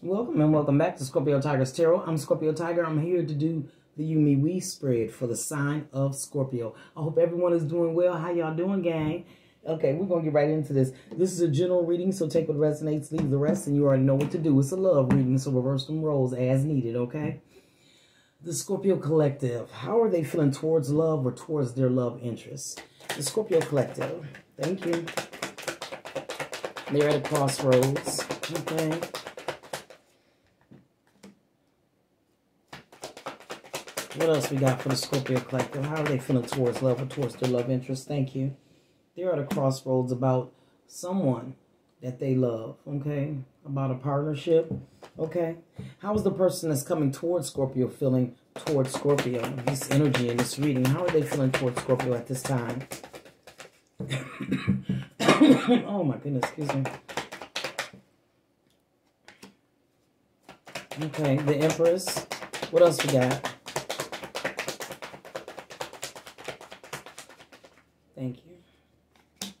Welcome and welcome back to Scorpio Tigers Tarot. I'm Scorpio Tiger. I'm here to do the You Me We spread for the sign of Scorpio. I hope everyone is doing well. How y'all doing, gang? Okay, we're going to get right into this. This is a general reading, so take what resonates, leave the rest, and you already know what to do. It's a love reading, so reverse them roles as needed, okay? The Scorpio Collective. How are they feeling towards love or towards their love interests? The Scorpio Collective. Thank you. They're at a crossroads, okay? What else we got for the Scorpio Collective? How are they feeling towards love or towards their love interest? Thank you. They're at a crossroads about someone that they love, okay? About a partnership, okay? How is the person that's coming towards Scorpio feeling towards Scorpio? This energy in this reading, how are they feeling towards Scorpio at this time? oh my goodness, excuse me. Okay, the Empress. What else we got? Thank you.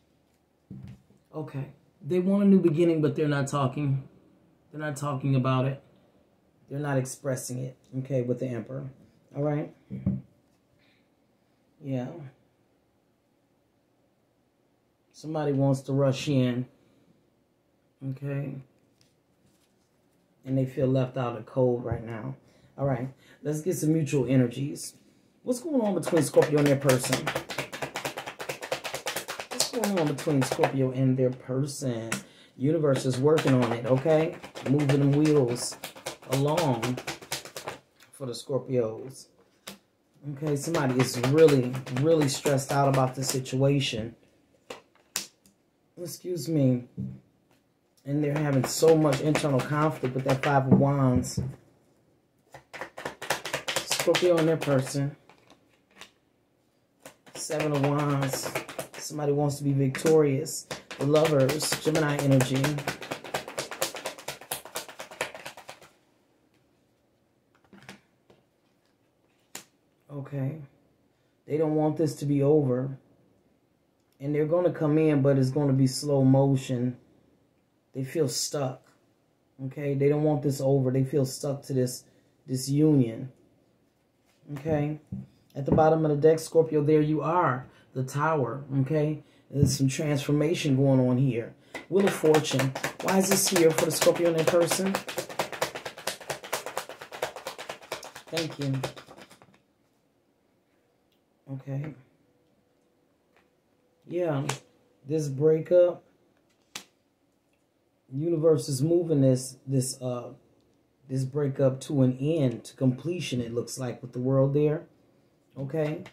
Okay. They want a new beginning, but they're not talking. They're not talking about it. They're not expressing it, okay, with the Emperor. All right? Yeah. Somebody wants to rush in, okay? And they feel left out of cold right now. All right, let's get some mutual energies. What's going on between Scorpio and their person? Going on between Scorpio and their person? Universe is working on it, okay? Moving them wheels along for the Scorpios. Okay, somebody is really, really stressed out about the situation. Excuse me. And they're having so much internal conflict with that Five of Wands. Scorpio and their person. Seven of Wands. Somebody wants to be victorious. Lovers, Gemini energy. Okay. They don't want this to be over. And they're going to come in, but it's going to be slow motion. They feel stuck. Okay. They don't want this over. They feel stuck to this, this union. Okay. At the bottom of the deck, Scorpio, there you are the tower, okay? There's some transformation going on here. Wheel of Fortune. Why is this here for the Scorpio in person? Thank you. Okay. Yeah. This breakup. Universe is moving this this uh this breakup to an end, to completion, it looks like, with the world there. Okay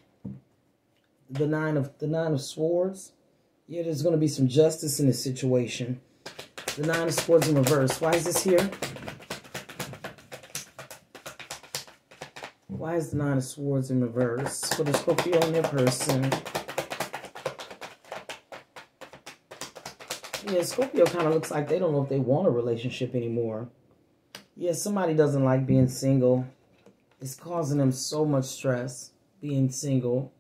the nine of the nine of swords. Yeah, there's going to be some justice in this situation. The nine of swords in reverse. Why is this here? Why is the nine of swords in reverse for the Scorpio and their person? Yeah, Scorpio kind of looks like they don't know if they want a relationship anymore. Yeah, somebody doesn't like being single. It's causing them so much stress being single.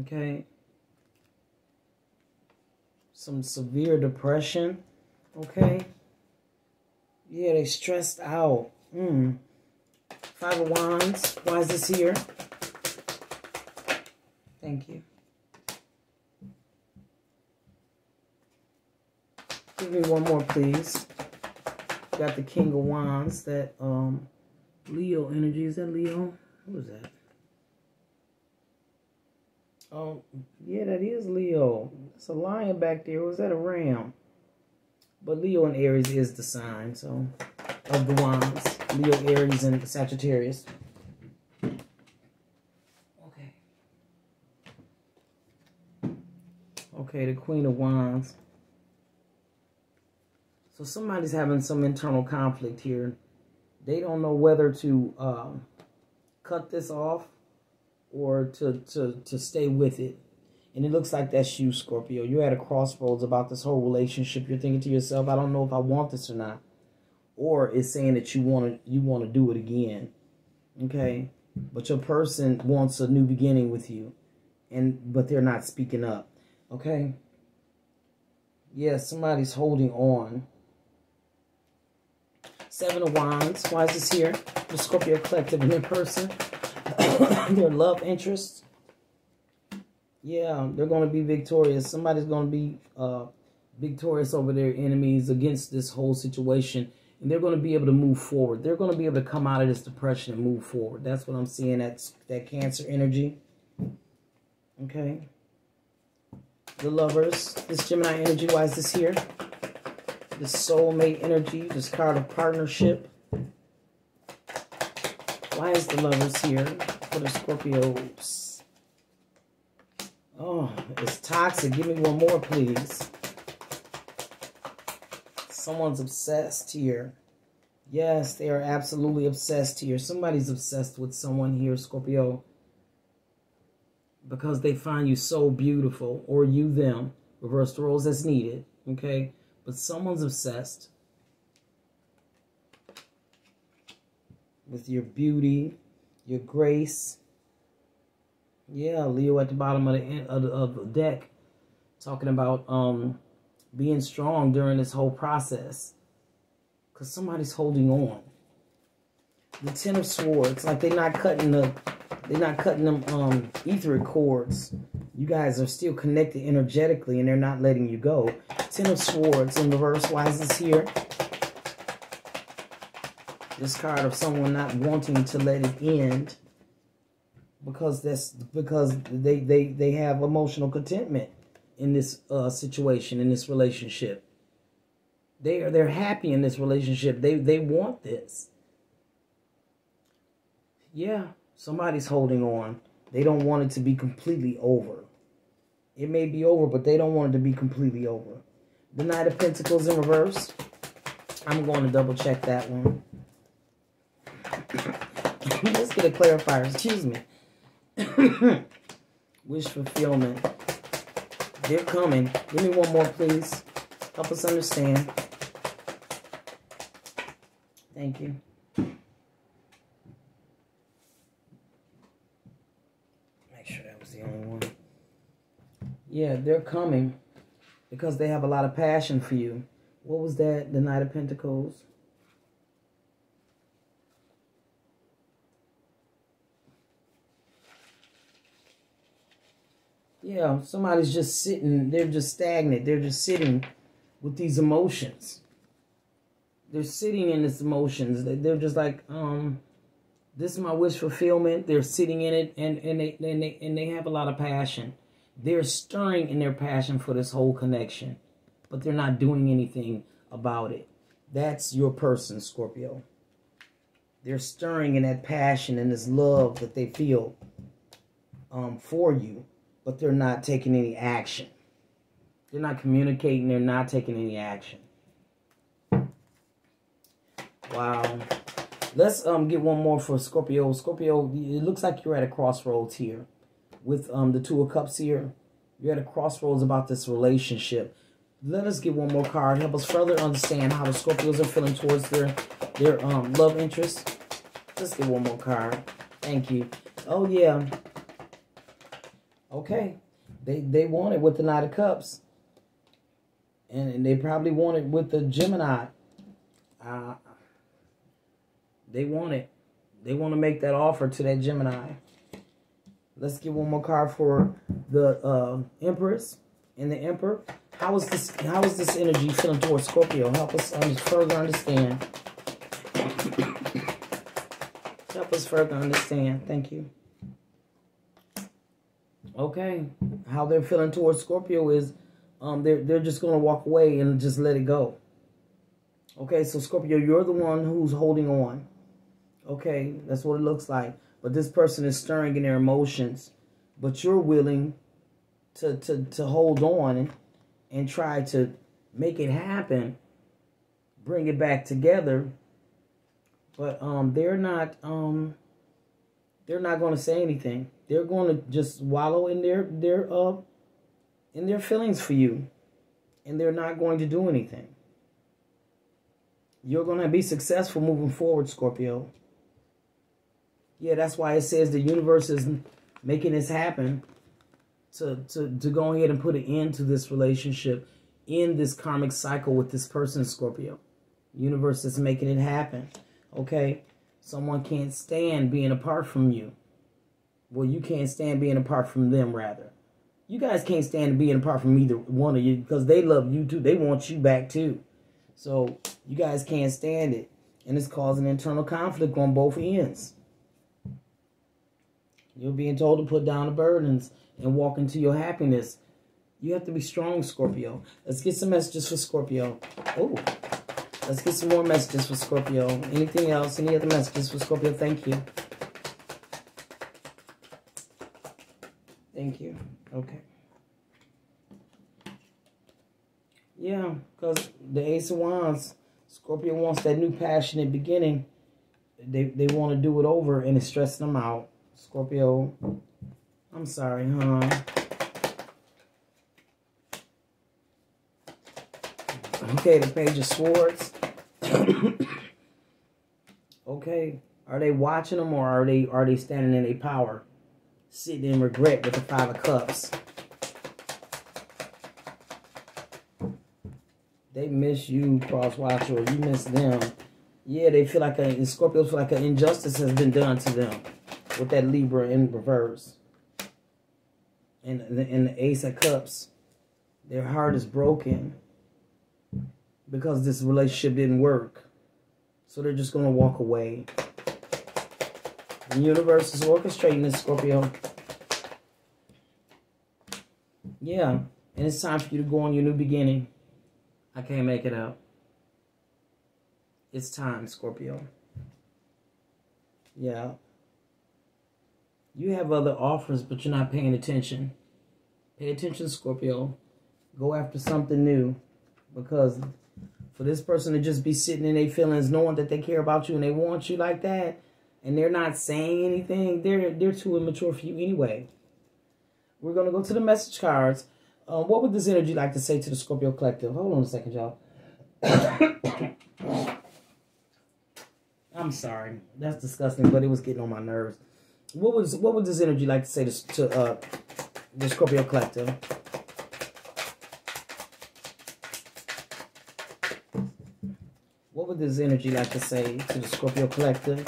Okay. Some severe depression. Okay. Yeah, they stressed out. Hmm. Five of Wands. Why is this here? Thank you. Give me one more, please. Got the King of Wands. That um Leo energy. Is that Leo? Who is that? Oh, yeah, that is Leo. It's a lion back there. Was that a ram? But Leo and Aries is the sign, so, of the wands. Leo, Aries, and Sagittarius. Okay. Okay, the Queen of Wands. So somebody's having some internal conflict here. They don't know whether to um, cut this off or to, to, to stay with it. And it looks like that's you, Scorpio. You're at a crossroads about this whole relationship. You're thinking to yourself, I don't know if I want this or not. Or it's saying that you want to you want to do it again. Okay? But your person wants a new beginning with you. And but they're not speaking up. Okay? Yeah, somebody's holding on. Seven of Wands. Why is this here? The Scorpio Collective and their person. their love interests. Yeah, they're going to be victorious. Somebody's going to be uh, victorious over their enemies against this whole situation. And they're going to be able to move forward. They're going to be able to come out of this depression and move forward. That's what I'm seeing. That's that cancer energy. Okay. The lovers. This Gemini energy. Why is this here? The soulmate energy. This card of partnership. Why is the lovers here for the Scorpios? Oh, it's toxic. Give me one more, please. Someone's obsessed here. Yes, they are absolutely obsessed here. Somebody's obsessed with someone here, Scorpio. Because they find you so beautiful. Or you them. Reverse the roles as needed. Okay? But someone's obsessed. With your beauty. Your grace. Yeah, Leo at the bottom of the, of the, of the deck. Talking about... um being strong during this whole process. Because somebody's holding on. The Ten of Swords, like they're not cutting the, they're not cutting them um, etheric cords. You guys are still connected energetically and they're not letting you go. Ten of Swords in reverse. Why is this here? This card of someone not wanting to let it end because that's because they they they have emotional contentment in this uh, situation, in this relationship. They are they're happy in this relationship. They they want this. Yeah, somebody's holding on. They don't want it to be completely over. It may be over, but they don't want it to be completely over. The Knight of Pentacles in reverse. I'm going to double check that one. Let's get a clarifier. Excuse me. Wish fulfillment. They're coming. Give me one more, please. Help us understand. Thank you. Make sure that was the only one. Yeah, they're coming because they have a lot of passion for you. What was that? The Knight of Pentacles? Yeah, somebody's just sitting, they're just stagnant. They're just sitting with these emotions. They're sitting in this emotions. They're just like, um, this is my wish fulfillment. They're sitting in it and, and they and they and they have a lot of passion. They're stirring in their passion for this whole connection. But they're not doing anything about it. That's your person, Scorpio. They're stirring in that passion and this love that they feel um, for you but they're not taking any action. They're not communicating, they're not taking any action. Wow. Let's um get one more for Scorpio. Scorpio, it looks like you're at a crossroads here with um the Two of Cups here. You're at a crossroads about this relationship. Let us get one more card. Help us further understand how the Scorpios are feeling towards their their um love interest. Let's get one more card. Thank you. Oh yeah. Okay. They they want it with the Knight of Cups. And, and they probably want it with the Gemini. Uh, they want it. They want to make that offer to that Gemini. Let's get one more card for the uh, Empress and the Emperor. How is this? How is this energy feeling towards Scorpio? Help us um, further understand. Help us further understand. Thank you. Okay. How they're feeling towards Scorpio is um, they're, they're just going to walk away and just let it go. Okay, so Scorpio, you're the one who's holding on. Okay, that's what it looks like. But this person is stirring in their emotions. But you're willing to, to, to hold on and, and try to make it happen. Bring it back together. But um, they're not um, they're not going to say anything. They're going to just wallow in their their uh in their feelings for you, and they're not going to do anything. You're going to be successful moving forward, Scorpio. Yeah, that's why it says the universe is making this happen to, to, to go ahead and put an end to this relationship in this karmic cycle with this person, Scorpio. Universe is making it happen. Okay? Someone can't stand being apart from you. Well, you can't stand being apart from them, rather. You guys can't stand being apart from either one of you because they love you too. They want you back too. So you guys can't stand it. And it's causing internal conflict on both ends. You're being told to put down the burdens and walk into your happiness. You have to be strong, Scorpio. Let's get some messages for Scorpio. Oh, let's get some more messages for Scorpio. Anything else? Any other messages for Scorpio? Thank you. Thank you. Okay. Yeah, because the Ace of Wands, Scorpio wants that new passionate beginning. They, they want to do it over and it's stressing them out. Scorpio, I'm sorry, huh? Okay, the Page of Swords. okay, are they watching them or are they are they standing in a power? Sitting in regret with the Five of Cups. They miss you, Cross Watcher, you miss them. Yeah, they feel like a Scorpios feel like an injustice has been done to them with that Libra in reverse. And, and the Ace of Cups, their heart is broken because this relationship didn't work. So they're just going to walk away. The universe is orchestrating this, Scorpio. Yeah, and it's time for you to go on your new beginning. I can't make it up. It's time, Scorpio. Yeah. You have other offers, but you're not paying attention. Pay attention, Scorpio. Go after something new. Because for this person to just be sitting in their feelings, knowing that they care about you and they want you like that, and they're not saying anything, they're they're too immature for you anyway. We're gonna go to the message cards. Um, what would this energy like to say to the Scorpio collective? Hold on a second, y'all. I'm sorry. That's disgusting, but it was getting on my nerves. What was what would this energy like to say to, to uh, the Scorpio collective? What would this energy like to say to the Scorpio collective?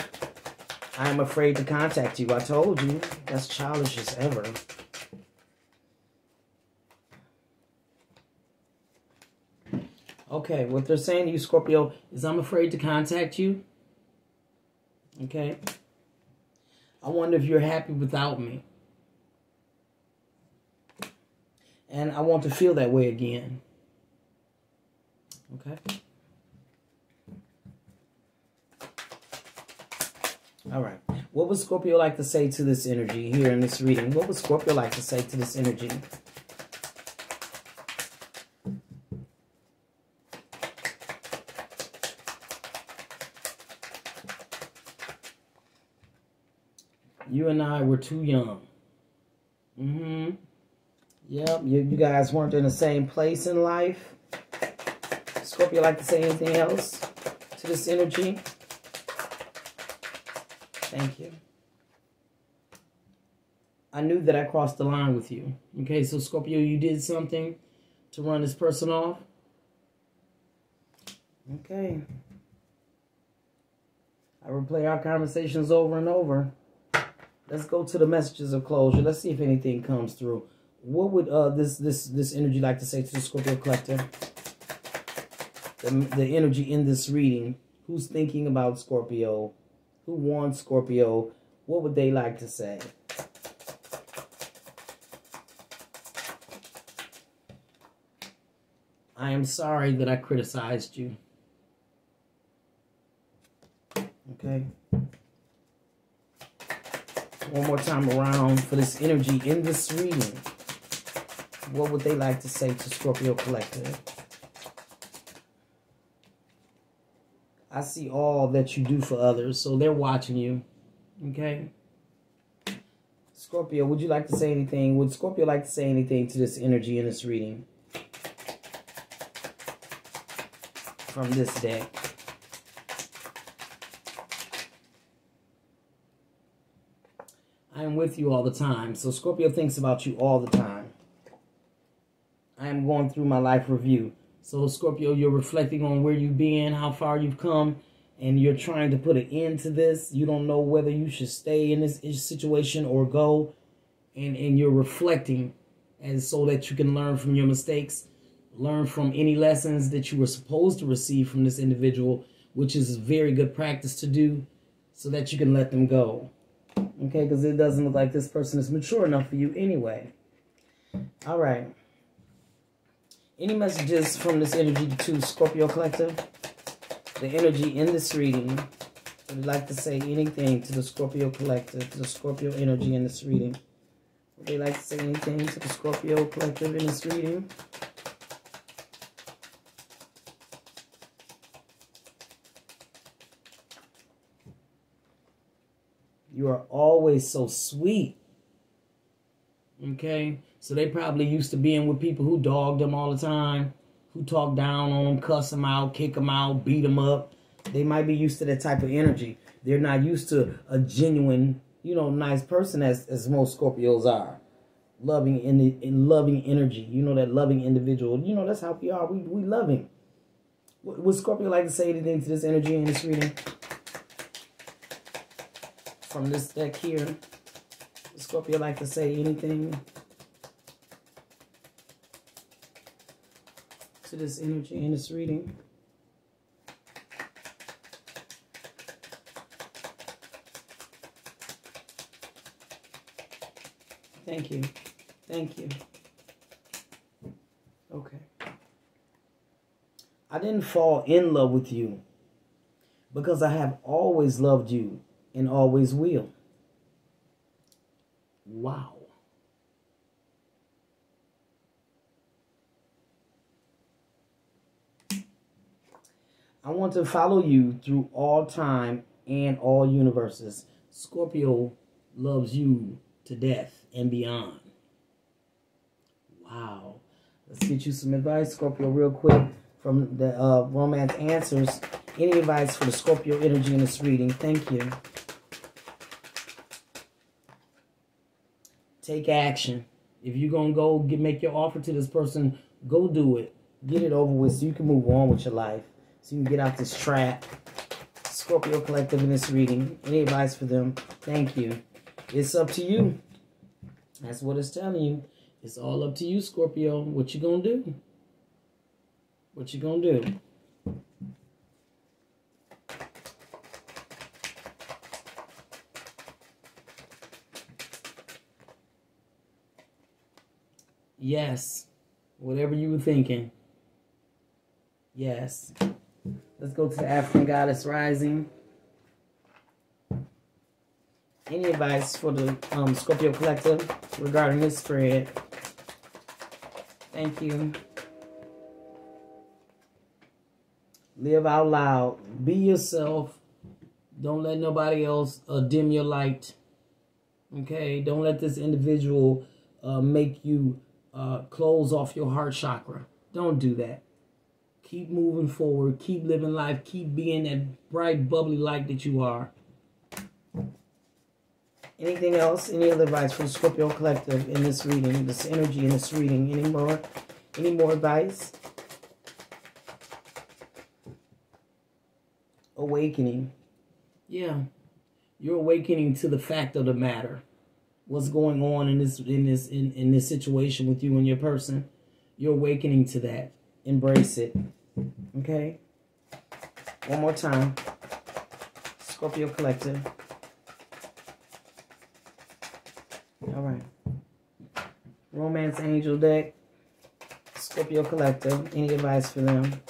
I am afraid to contact you. I told you. That's childish as ever. Okay, what they're saying to you, Scorpio, is I'm afraid to contact you. Okay. I wonder if you're happy without me. And I want to feel that way again. Okay. All right. What would Scorpio like to say to this energy here in this reading? What would Scorpio like to say to this energy? You and I were too young. Mm-hmm. Yep, you, you guys weren't in the same place in life. Scorpio like to say anything else to this energy? Thank you. I knew that I crossed the line with you. Okay, so Scorpio, you did something to run this person off. Okay. I replay our conversations over and over. Let's go to the messages of closure. Let's see if anything comes through. What would uh this this this energy like to say to the Scorpio collector? The, the energy in this reading. Who's thinking about Scorpio? Who wants Scorpio? What would they like to say? I am sorry that I criticized you. Okay one more time around for this energy in this reading. What would they like to say to Scorpio Collective? I see all that you do for others, so they're watching you. Okay? Scorpio, would you like to say anything? Would Scorpio like to say anything to this energy in this reading? From this deck. I am with you all the time. So Scorpio thinks about you all the time. I am going through my life review. So Scorpio, you're reflecting on where you've been, how far you've come, and you're trying to put an end to this. You don't know whether you should stay in this situation or go. And, and you're reflecting and so that you can learn from your mistakes, learn from any lessons that you were supposed to receive from this individual, which is very good practice to do so that you can let them go. Okay, because it doesn't look like this person is mature enough for you anyway. All right. Any messages from this energy to Scorpio Collective? The energy in this reading. Would like to say anything to the Scorpio Collective, to the Scorpio energy in this reading? Would they like to say anything to the Scorpio Collective in this reading? You are always so sweet. Okay? So they probably used to being with people who dogged them all the time, who talk down on them, cuss them out, kick them out, beat them up. They might be used to that type of energy. They're not used to a genuine, you know, nice person as, as most Scorpios are. Loving in the in loving energy. You know, that loving individual. You know, that's how we are. We we loving. Would Scorpio like to say anything to this energy in this reading? From this deck here. Would Scorpio like to say anything? To this energy in this reading. Thank you. Thank you. Okay. I didn't fall in love with you because I have always loved you and always will. Wow. I want to follow you through all time and all universes. Scorpio loves you to death and beyond. Wow. Let's get you some advice, Scorpio, real quick from the uh, Romance Answers. Any advice for the Scorpio energy in this reading? Thank you. Take action. If you're going to go get, make your offer to this person, go do it. Get it over with so you can move on with your life so you can get out this trap. Scorpio Collective in this reading. Any advice for them? Thank you. It's up to you. That's what it's telling you. It's all up to you, Scorpio. What you gonna do? What you gonna do? Yes. Whatever you were thinking. Yes. Let's go to the African Goddess Rising. Any advice for the um, Scorpio Collective regarding this spread? Thank you. Live out loud. Be yourself. Don't let nobody else uh, dim your light. Okay? Don't let this individual uh, make you uh, close off your heart chakra. Don't do that. Keep moving forward. Keep living life. Keep being that bright, bubbly light that you are. Anything else? Any other advice from Scorpio Collective in this reading? This energy in this reading? Any more? Any more advice? Awakening. Yeah. You're awakening to the fact of the matter. What's going on in this in this in, in this situation with you and your person. You're awakening to that. Embrace it. Okay? One more time. Scorpio Collective. All right. Romance Angel deck. Scorpio Collective. Any advice for them?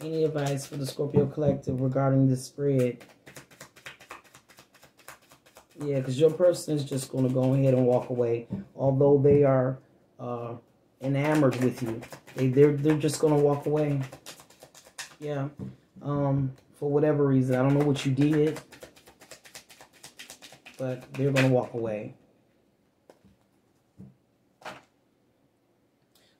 Any advice for the Scorpio Collective regarding the spread? Yeah, because your person is just going to go ahead and walk away. Although they are uh, enamored with you. They, they're, they're just going to walk away. Yeah. Um, for whatever reason. I don't know what you did. But they're going to walk away.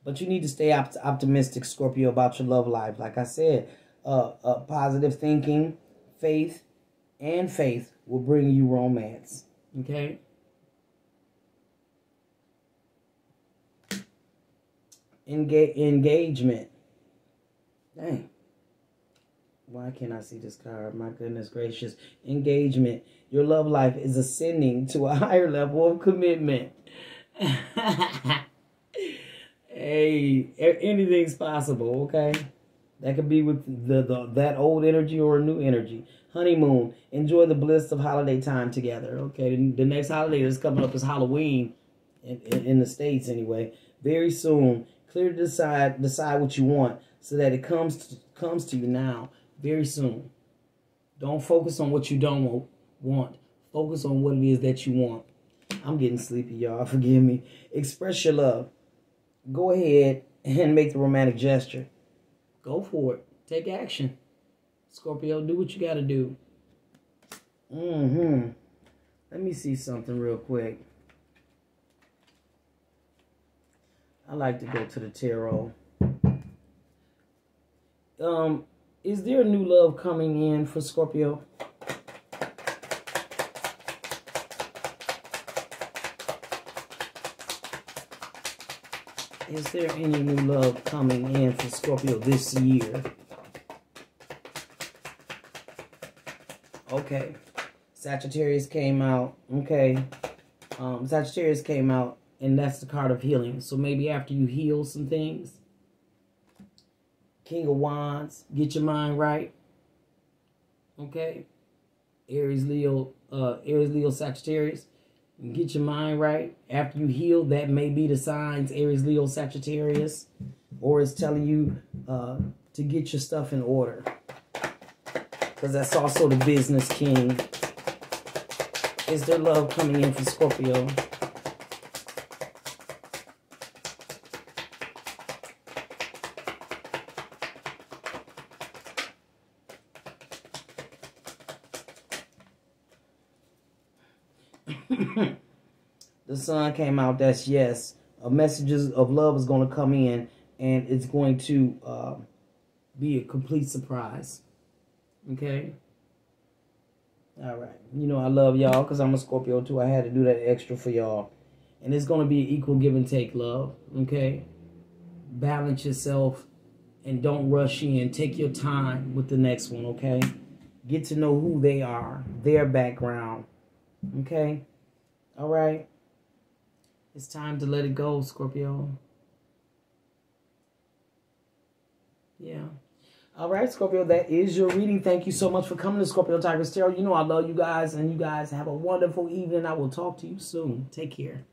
But you need to stay op optimistic, Scorpio, about your love life. Like I said, uh, uh, positive thinking, faith, and faith will bring you romance. Okay? Engage, engagement. Dang. Why can't I see this card? My goodness gracious. Engagement. Your love life is ascending to a higher level of commitment. hey, anything's possible, okay? That could be with the, the that old energy or a new energy. Honeymoon. Enjoy the bliss of holiday time together. Okay, the, the next holiday that's coming up is Halloween, in, in, in the states anyway. Very soon. Clear to decide decide what you want so that it comes to, comes to you now. Very soon. Don't focus on what you don't want. Focus on what it is that you want. I'm getting sleepy, y'all. Forgive me. Express your love. Go ahead and make the romantic gesture. Go for it. Take action. Scorpio, do what you got to do. Mm-hmm. Let me see something real quick. I like to go to the tarot. Um, is there a new love coming in for Scorpio? Is there any new love coming in for Scorpio this year? Okay. Sagittarius came out. Okay. Um, Sagittarius came out, and that's the card of healing. So maybe after you heal some things, King of Wands, get your mind right. Okay. Aries, Leo, uh, Aries, Leo, Sagittarius get your mind right. After you heal, that may be the signs, Aries, Leo, Sagittarius, or it's telling you uh, to get your stuff in order. Because that's also the business king. Is there love coming in for Scorpio? Sun came out. That's yes. A messages of love is going to come in, and it's going to uh, be a complete surprise. Okay. All right. You know I love y'all because I'm a Scorpio too. I had to do that extra for y'all, and it's going to be equal give and take love. Okay. Balance yourself, and don't rush in. Take your time with the next one. Okay. Get to know who they are, their background. Okay. All right. It's time to let it go, Scorpio. Yeah. All right, Scorpio, that is your reading. Thank you so much for coming to Scorpio Tigers Tarot. You know I love you guys, and you guys have a wonderful evening. I will talk to you soon. Take care.